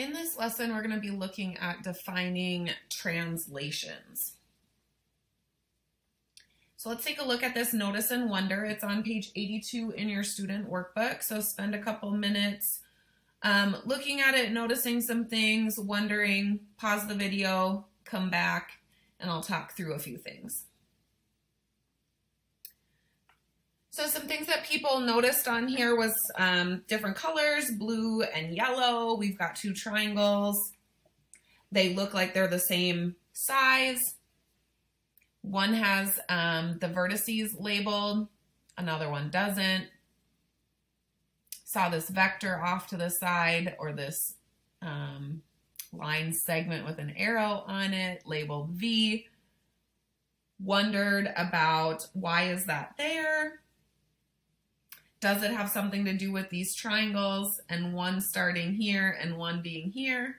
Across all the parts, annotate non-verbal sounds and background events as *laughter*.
In this lesson, we're going to be looking at defining translations. So let's take a look at this notice and wonder. It's on page 82 in your student workbook. So spend a couple minutes um, looking at it, noticing some things, wondering, pause the video, come back, and I'll talk through a few things. So some things that people noticed on here was um, different colors, blue and yellow. We've got two triangles. They look like they're the same size. One has um, the vertices labeled, another one doesn't. Saw this vector off to the side or this um, line segment with an arrow on it labeled V. Wondered about why is that there? Does it have something to do with these triangles and one starting here and one being here?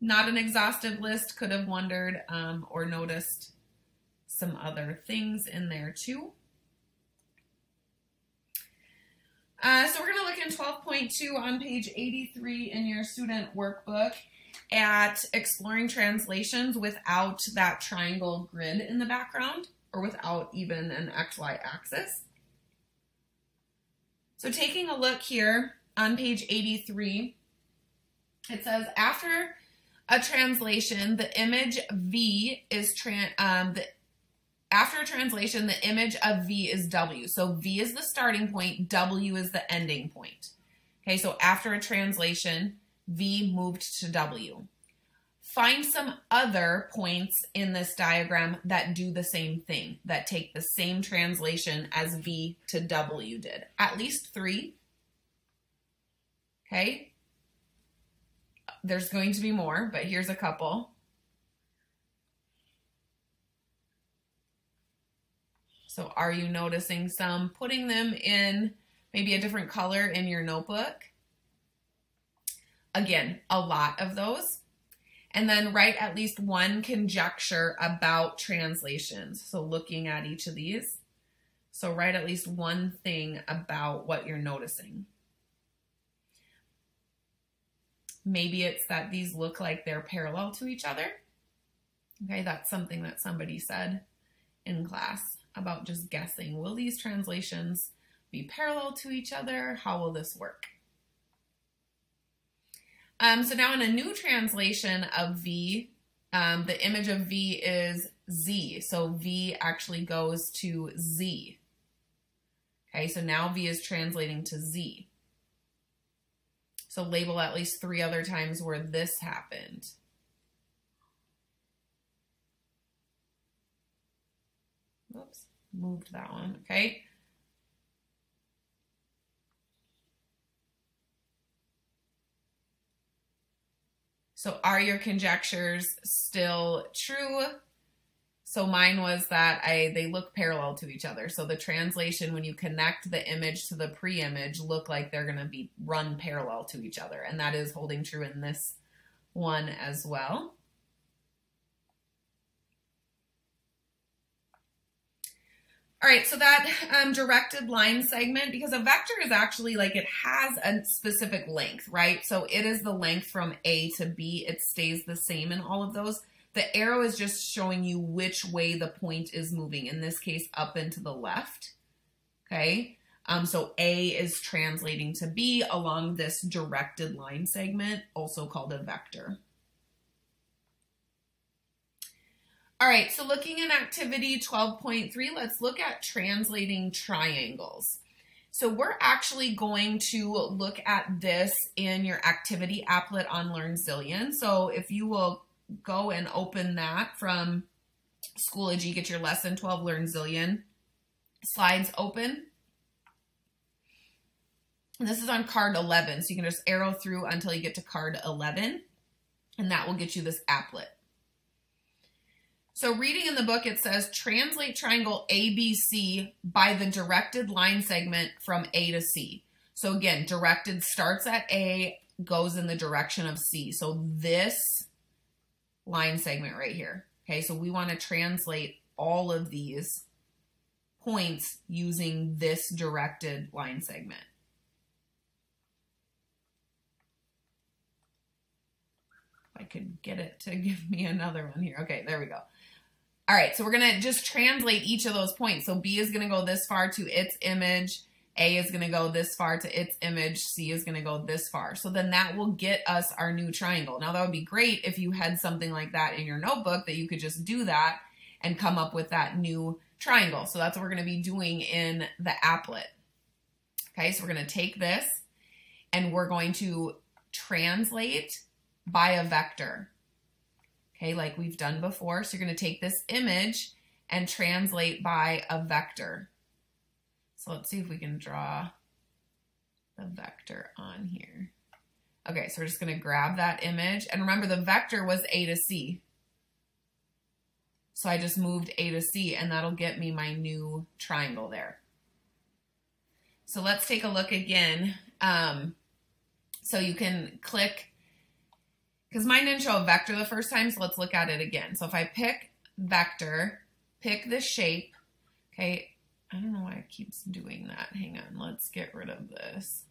Not an exhaustive list, could have wondered um, or noticed some other things in there too. Uh, so we're going to look in 12.2 on page 83 in your student workbook at exploring translations without that triangle grid in the background or without even an XY axis. So taking a look here on page 83, it says after a translation, the image V is trans um, the after a translation, the image of V is W. So V is the starting point, W is the ending point. Okay, so after a translation, V moved to W. Find some other points in this diagram that do the same thing, that take the same translation as V to W did. At least three. Okay. There's going to be more, but here's a couple. So are you noticing some? Putting them in maybe a different color in your notebook. Again, a lot of those and then write at least one conjecture about translations. So looking at each of these. So write at least one thing about what you're noticing. Maybe it's that these look like they're parallel to each other. Okay, that's something that somebody said in class about just guessing. Will these translations be parallel to each other? How will this work? Um, so now in a new translation of V, um, the image of V is Z. So V actually goes to Z. Okay, so now V is translating to Z. So label at least three other times where this happened. Oops, moved that one, okay? So are your conjectures still true? So mine was that I they look parallel to each other. So the translation, when you connect the image to the pre-image, look like they're going to be run parallel to each other. And that is holding true in this one as well. All right, so that um, directed line segment, because a vector is actually like it has a specific length, right? So it is the length from A to B. It stays the same in all of those. The arrow is just showing you which way the point is moving. In this case, up and to the left, okay? Um, so A is translating to B along this directed line segment, also called a vector. All right, so looking at activity 12.3, let's look at translating triangles. So we're actually going to look at this in your activity applet on LearnZillion. So if you will go and open that from Schoology, get your lesson 12 LearnZillion slides open. And this is on card 11, so you can just arrow through until you get to card 11, and that will get you this applet. So reading in the book, it says translate triangle ABC by the directed line segment from A to C. So again, directed starts at A, goes in the direction of C. So this line segment right here. Okay, so we want to translate all of these points using this directed line segment. I could get it to *laughs* give me another one here. Okay, there we go. All right, so we're going to just translate each of those points. So B is going to go this far to its image. A is going to go this far to its image. C is going to go this far. So then that will get us our new triangle. Now that would be great if you had something like that in your notebook that you could just do that and come up with that new triangle. So that's what we're going to be doing in the applet. Okay, so we're going to take this and we're going to translate by a vector. Okay, like we've done before. So you're going to take this image and translate by a vector. So let's see if we can draw the vector on here. Okay, so we're just going to grab that image. And remember, the vector was A to C. So I just moved A to C, and that'll get me my new triangle there. So let's take a look again. Um, so you can click, because mine didn't show a vector the first time, so let's look at it again. So if I pick vector, pick the shape, okay, I don't know why it keeps doing that. Hang on, let's get rid of this.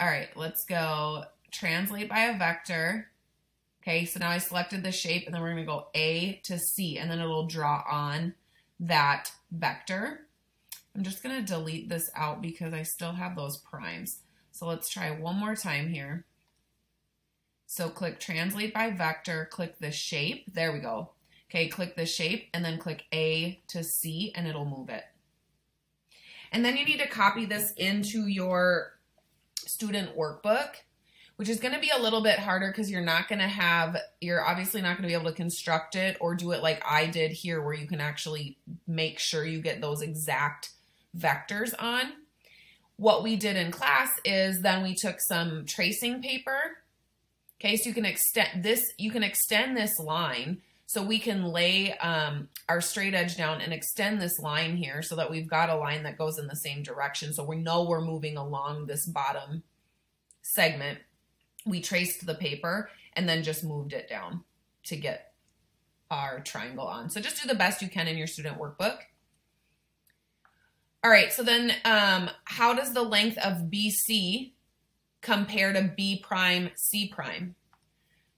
All right, let's go translate by a vector. Okay, so now I selected the shape and then we're gonna go A to C and then it'll draw on that vector. I'm just gonna delete this out because I still have those primes. So let's try one more time here. So click translate by vector, click the shape, there we go. Okay, click the shape and then click A to C and it'll move it. And then you need to copy this into your student workbook, which is going to be a little bit harder because you're not going to have, you're obviously not going to be able to construct it or do it like I did here where you can actually make sure you get those exact vectors on. What we did in class is then we took some tracing paper. Okay, so you can extend this, you can extend this line so we can lay um, our straight edge down and extend this line here so that we've got a line that goes in the same direction. So we know we're moving along this bottom segment. We traced the paper and then just moved it down to get our triangle on. So just do the best you can in your student workbook. All right, so then um, how does the length of BC compare to B prime C prime?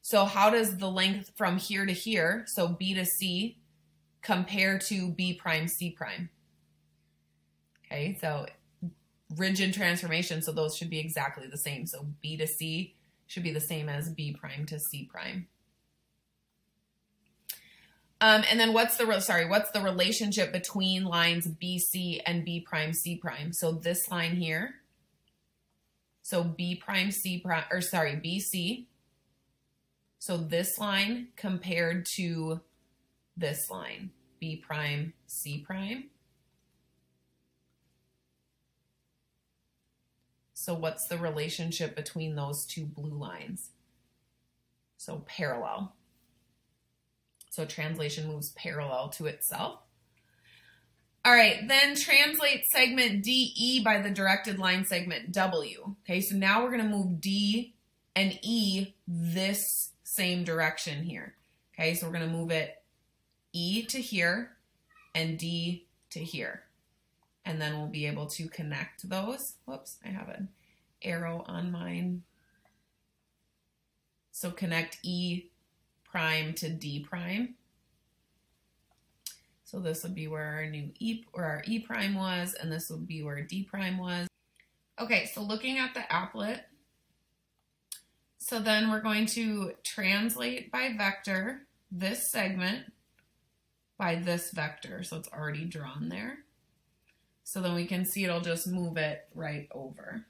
So how does the length from here to here, so B to C, compare to B prime C prime? Okay, so rigid transformation, so those should be exactly the same. So B to C should be the same as B prime to C prime. Um, and then what's the, sorry, what's the relationship between lines BC and B prime C prime? So this line here, so B prime C prime, or sorry, BC so this line compared to this line, B prime, C prime. So what's the relationship between those two blue lines? So parallel. So translation moves parallel to itself. All right, then translate segment DE by the directed line segment W. Okay, so now we're going to move D and E this same direction here. Okay, so we're going to move it E to here and D to here. And then we'll be able to connect those. Whoops, I have an arrow on mine. So connect E prime to D prime. So this would be where our new E or our E prime was, and this would be where D prime was. Okay, so looking at the applet, so then we're going to translate by vector this segment by this vector. So it's already drawn there. So then we can see it'll just move it right over.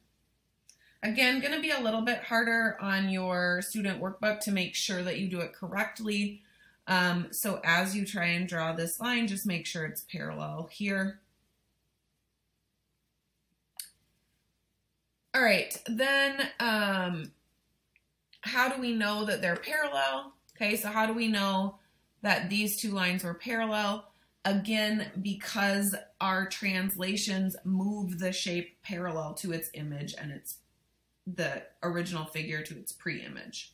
Again, going to be a little bit harder on your student workbook to make sure that you do it correctly. Um, so as you try and draw this line, just make sure it's parallel here. All right, then um, how do we know that they're parallel? Okay, so how do we know that these two lines were parallel? Again, because our translations move the shape parallel to its image and its the original figure to its pre-image.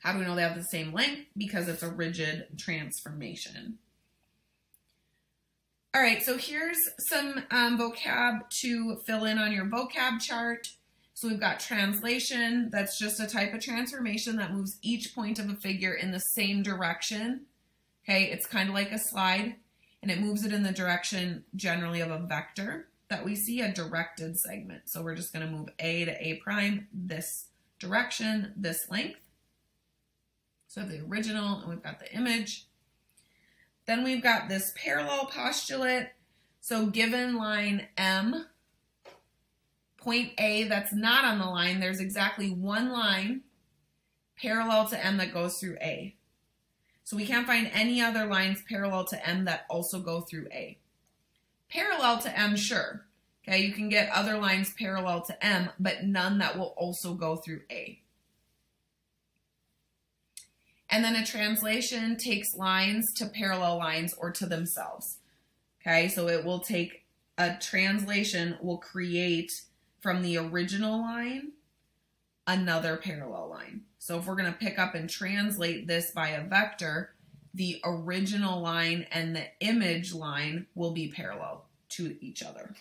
How do we know they have the same length? Because it's a rigid transformation. All right, so here's some um, vocab to fill in on your vocab chart. So we've got translation, that's just a type of transformation that moves each point of a figure in the same direction. Okay, it's kind of like a slide, and it moves it in the direction generally of a vector that we see, a directed segment. So we're just going to move A to A prime, this direction, this length. So the original, and we've got the image. Then we've got this parallel postulate. So given line M, point A that's not on the line, there's exactly one line parallel to M that goes through A. So we can't find any other lines parallel to M that also go through A. Parallel to M, sure. Okay, you can get other lines parallel to M, but none that will also go through A. And then a translation takes lines to parallel lines or to themselves. Okay, so it will take a translation will create from the original line another parallel line. So if we're going to pick up and translate this by a vector, the original line and the image line will be parallel to each other.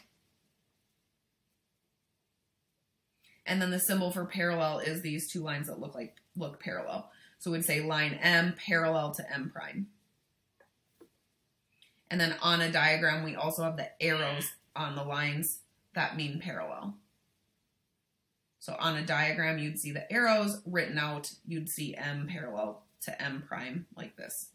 And then the symbol for parallel is these two lines that look like look parallel. So we'd say line M parallel to M prime. And then on a diagram, we also have the arrows on the lines that mean parallel. So on a diagram, you'd see the arrows written out. You'd see M parallel to M prime like this.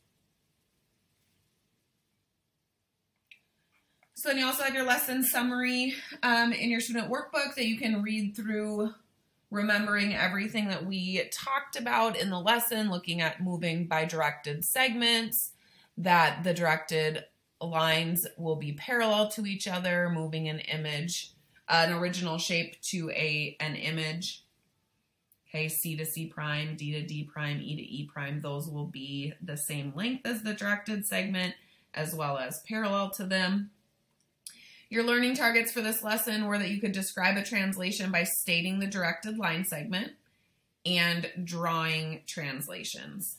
So then you also have your lesson summary um, in your student workbook that you can read through remembering everything that we talked about in the lesson, looking at moving by directed segments, that the directed lines will be parallel to each other, moving an image, an original shape to a an image. Okay, C to C prime, D to D prime, E to E prime, those will be the same length as the directed segment as well as parallel to them. Your learning targets for this lesson were that you could describe a translation by stating the directed line segment and drawing translations.